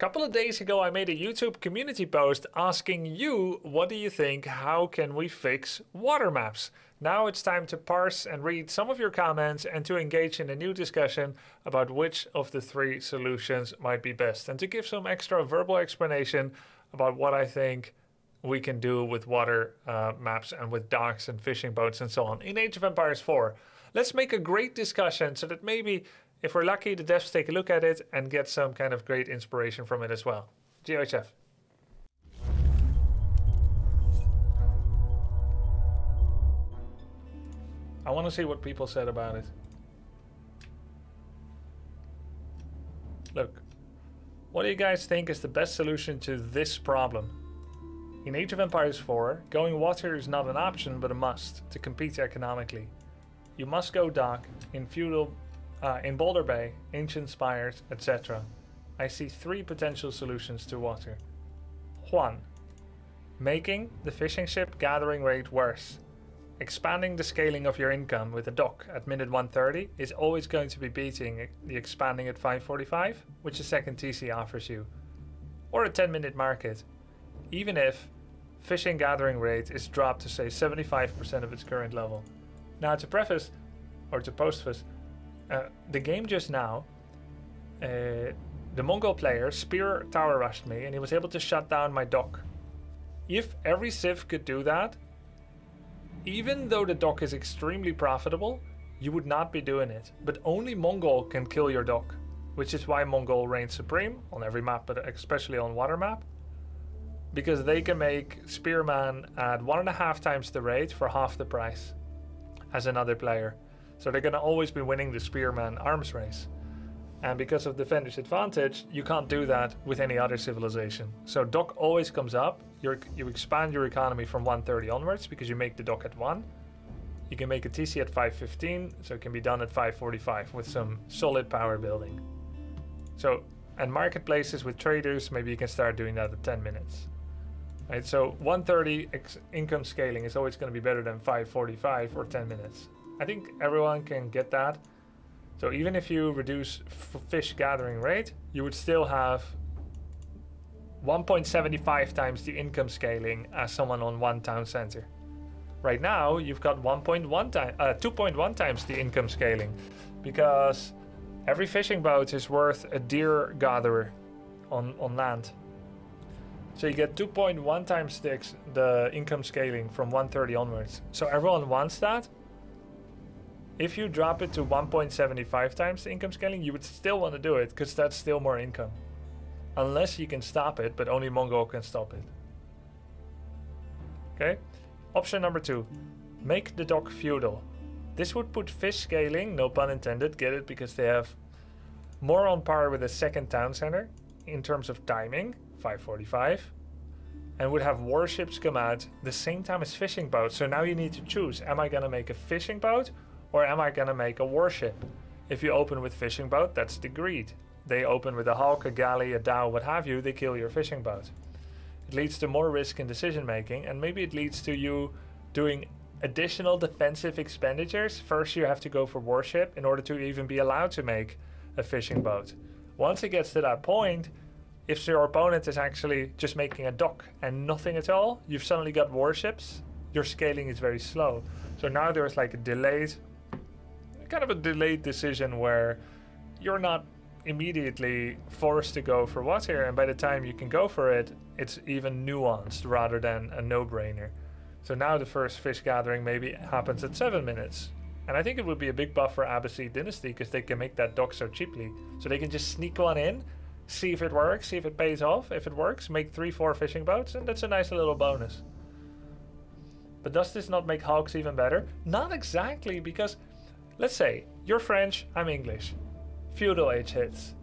couple of days ago, I made a YouTube community post asking you, what do you think? How can we fix water maps? Now it's time to parse and read some of your comments and to engage in a new discussion about which of the three solutions might be best and to give some extra verbal explanation about what I think we can do with water uh, maps and with docks and fishing boats and so on in Age of Empires 4. Let's make a great discussion so that maybe if we're lucky, the devs take a look at it and get some kind of great inspiration from it as well. GeoHF. I want to see what people said about it. Look, what do you guys think is the best solution to this problem? In Age of Empires 4, going water is not an option but a must to compete economically. You must go dock in feudal uh, in Boulder Bay, ancient spires, etc. I see three potential solutions to water. 1. Making the fishing ship gathering rate worse. Expanding the scaling of your income with a dock at minute 130 is always going to be beating the expanding at 545, which a second TC offers you. Or a 10 minute market, even if fishing gathering rate is dropped to say 75% of its current level. Now to preface, or to postface, uh, the game just now, uh, the Mongol player spear tower rushed me and he was able to shut down my dock. If every Civ could do that, even though the dock is extremely profitable, you would not be doing it. But only Mongol can kill your dock, which is why Mongol reigns supreme on every map, but especially on water map. Because they can make Spearman at one and a half times the rate for half the price as another player. So they're going to always be winning the Spearman arms race. And because of Defender's advantage, you can't do that with any other civilization. So dock always comes up. you you expand your economy from 130 onwards because you make the dock at 1. You can make a TC at 515, so it can be done at 545 with some solid power building. So, and marketplaces with traders, maybe you can start doing that at 10 minutes. Right, so 130 income scaling is always going to be better than 545 or 10 minutes. I think everyone can get that. So even if you reduce fish gathering rate, you would still have 1.75 times the income scaling as someone on one town center. Right now, you've got 1.1 time, uh, 2.1 times the income scaling, because every fishing boat is worth a deer gatherer on on land. So you get 2.1 times the, the income scaling from 130 onwards. So everyone wants that, if you drop it to 1.75 times the income scaling, you would still want to do it because that's still more income. Unless you can stop it, but only Mongol can stop it. Okay. Option number two, make the dock feudal. This would put fish scaling, no pun intended, get it because they have more on par with the second town center in terms of timing, 545, and would have warships come out the same time as fishing boats. So now you need to choose, am I gonna make a fishing boat or am I gonna make a warship? If you open with fishing boat, that's the greed. They open with a hulk, a galley, a dhow, what have you, they kill your fishing boat. It leads to more risk in decision making, and maybe it leads to you doing additional defensive expenditures. First, you have to go for warship in order to even be allowed to make a fishing boat. Once it gets to that point, if your opponent is actually just making a dock and nothing at all, you've suddenly got warships, your scaling is very slow. So now there's like a delayed kind of a delayed decision where you're not immediately forced to go for what's here, and by the time you can go for it, it's even nuanced rather than a no-brainer. So now the first fish gathering maybe happens at seven minutes. And I think it would be a big buff for Abbasid Dynasty because they can make that dock so cheaply. So they can just sneak one in, see if it works, see if it pays off. If it works, make three, four fishing boats, and that's a nice little bonus. But does this not make hulks even better? Not exactly, because Let's say you're French, I'm English. Feudal age hits.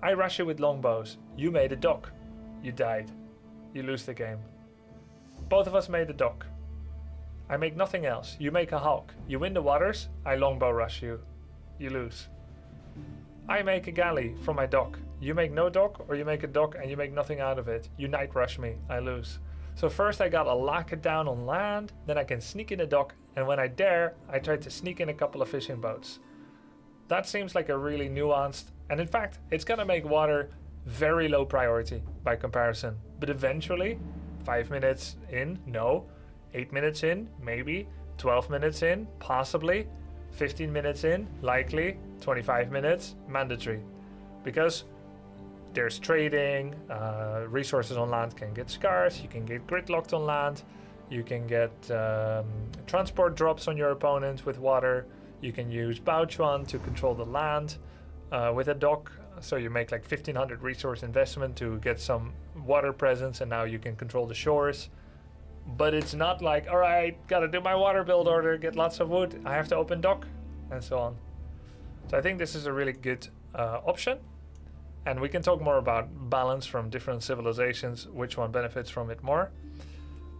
I rush you with longbows. You made a dock. You died. You lose the game. Both of us made a dock. I make nothing else. You make a hulk. You win the waters. I longbow rush you. You lose. I make a galley from my dock. You make no dock, or you make a dock and you make nothing out of it. You knight rush me. I lose. So first I gotta lock it down on land, then I can sneak in a dock, and when I dare, I try to sneak in a couple of fishing boats. That seems like a really nuanced, and in fact, it's gonna make water very low priority by comparison. But eventually, five minutes in, no. Eight minutes in, maybe. 12 minutes in, possibly. 15 minutes in, likely. 25 minutes, mandatory. Because there's trading, uh, resources on land can get scarce, you can get gridlocked on land, you can get um, transport drops on your opponent with water, you can use Baochuan to control the land uh, with a dock. So you make like 1500 resource investment to get some water presence, and now you can control the shores. But it's not like, all right, gotta do my water build order, get lots of wood, I have to open dock, and so on. So I think this is a really good uh, option. And we can talk more about balance from different civilizations, which one benefits from it more.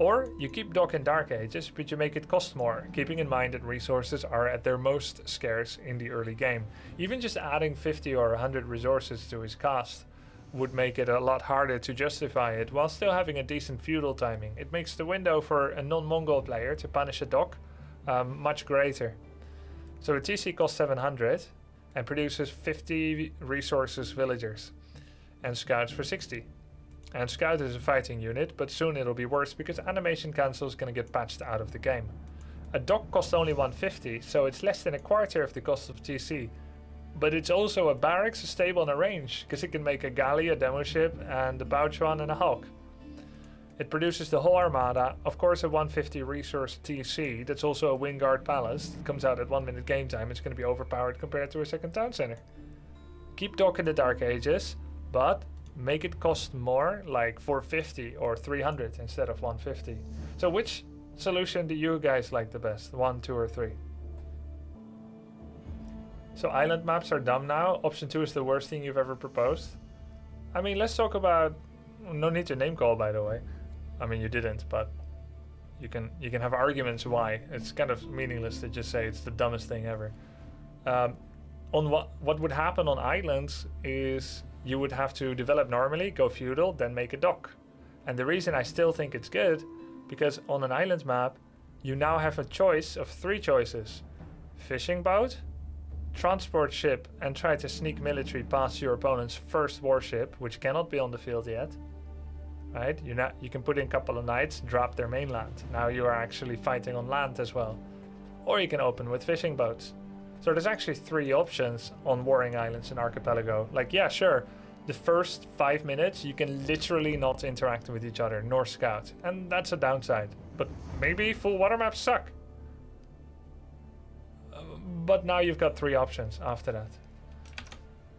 Or you keep Dock in Dark Ages, but you make it cost more, keeping in mind that resources are at their most scarce in the early game. Even just adding 50 or 100 resources to his cost would make it a lot harder to justify it while still having a decent feudal timing. It makes the window for a non-Mongol player to punish a dock um, much greater. So the TC costs 700 and produces 50 resources villagers and scouts for 60. And Scout is a fighting unit, but soon it'll be worse because Animation Cancel is to get patched out of the game. A dock costs only 150, so it's less than a quarter of the cost of TC. But it's also a barracks, a stable, and a range, because it can make a galley, a demo ship, and a Baochuan and a Hulk. It produces the whole armada, of course a 150 resource TC, that's also a Wynguard Palace, it comes out at 1 minute game time, it's going to be overpowered compared to a second town center. Keep Dock in the Dark Ages, but make it cost more, like 450 or 300 instead of 150. So which solution do you guys like the best? One, two, or three? So island maps are dumb now. Option two is the worst thing you've ever proposed. I mean, let's talk about. No need to name call, by the way. I mean, you didn't, but you can you can have arguments why. It's kind of meaningless to just say it's the dumbest thing ever. Um, on what what would happen on islands is you would have to develop normally, go feudal, then make a dock. And the reason I still think it's good, because on an island map, you now have a choice of three choices. Fishing boat, transport ship and try to sneak military past your opponent's first warship, which cannot be on the field yet. Right? You, not, you can put in a couple of knights, drop their mainland. Now you are actually fighting on land as well. Or you can open with fishing boats. So there's actually three options on Warring Islands and Archipelago. Like, yeah, sure, the first five minutes you can literally not interact with each other nor scout. And that's a downside. But maybe full water maps suck. Uh, but now you've got three options after that.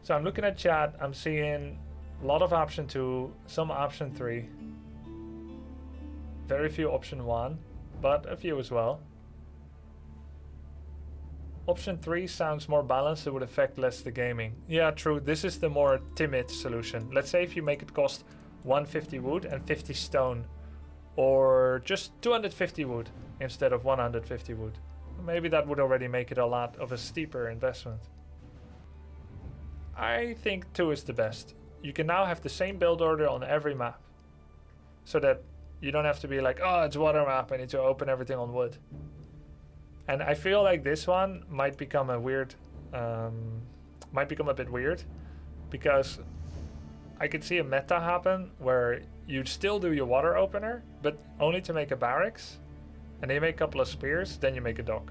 So I'm looking at chat, I'm seeing a lot of option two, some option three. Very few option one, but a few as well. Option 3 sounds more balanced, it would affect less the gaming. Yeah, true, this is the more timid solution. Let's say if you make it cost 150 wood and 50 stone, or just 250 wood instead of 150 wood. Maybe that would already make it a lot of a steeper investment. I think 2 is the best. You can now have the same build order on every map. So that you don't have to be like, oh, it's water map, I need to open everything on wood. And I feel like this one might become a weird, um, might become a bit weird, because I could see a meta happen where you'd still do your water opener, but only to make a barracks, and then you make a couple of spears, then you make a dock.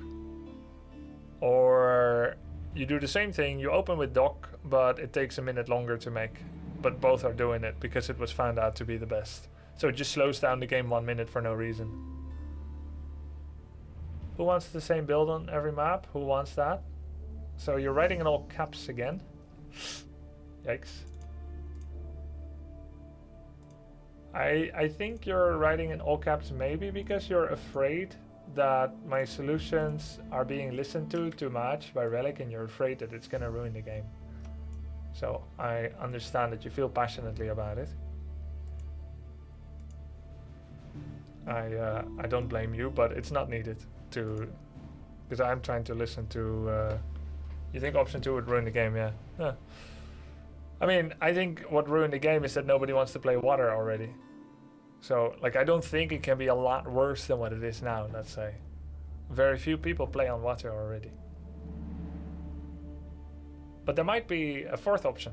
Or you do the same thing, you open with dock, but it takes a minute longer to make. But both are doing it because it was found out to be the best. So it just slows down the game one minute for no reason. Who wants the same build on every map? Who wants that? So you're writing in all caps again. Yikes. I, I think you're writing in all caps maybe because you're afraid that my solutions are being listened to too much by Relic and you're afraid that it's going to ruin the game. So I understand that you feel passionately about it. I, uh, I don't blame you, but it's not needed to because I'm trying to listen to. Uh, you think option two would ruin the game? Yeah. yeah. I mean, I think what ruined the game is that nobody wants to play water already. So, like, I don't think it can be a lot worse than what it is now. Let's say, very few people play on water already. But there might be a fourth option.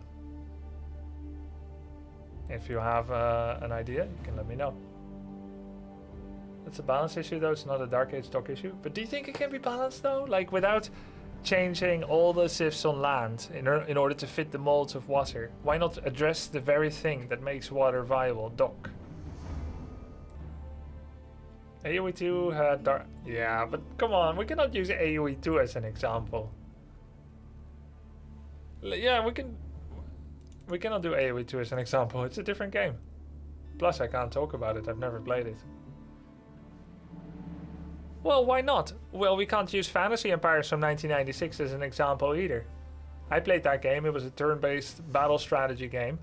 If you have uh, an idea, you can let me know. It's a balance issue though, it's not a Dark Age dock issue. But do you think it can be balanced though? Like without changing all the civs on land in, in order to fit the molds of water? Why not address the very thing that makes water viable, dock? AoE 2 had dark... Yeah, but come on, we cannot use AoE 2 as an example. L yeah, we can... We cannot do AoE 2 as an example, it's a different game. Plus I can't talk about it, I've never played it. Well, why not? Well, we can't use Fantasy Empires from 1996 as an example either. I played that game, it was a turn-based battle strategy game.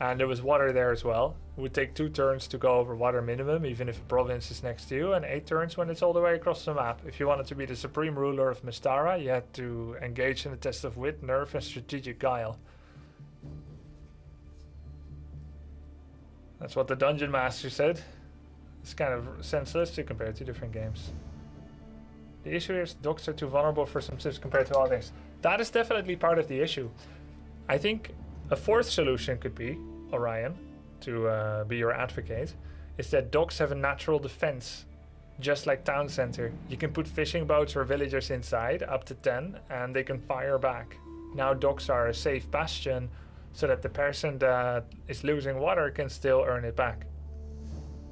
And there was water there as well. It would take two turns to go over water minimum, even if a province is next to you, and eight turns when it's all the way across the map. If you wanted to be the supreme ruler of Mystara, you had to engage in a test of wit, nerve, and strategic guile. That's what the dungeon master said. It's kind of senseless to compare two different games. The issue is docks are too vulnerable for some civs compared to others. That is definitely part of the issue. I think a fourth solution could be, Orion, to uh, be your advocate, is that docks have a natural defense. Just like town center. You can put fishing boats or villagers inside, up to 10, and they can fire back. Now docks are a safe bastion, so that the person that is losing water can still earn it back.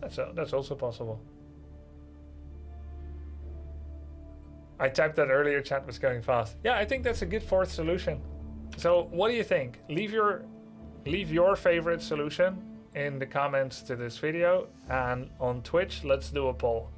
That's, a, that's also possible. I typed that earlier, chat was going fast. Yeah, I think that's a good fourth solution. So what do you think? Leave your leave your favorite solution in the comments to this video and on Twitch, let's do a poll.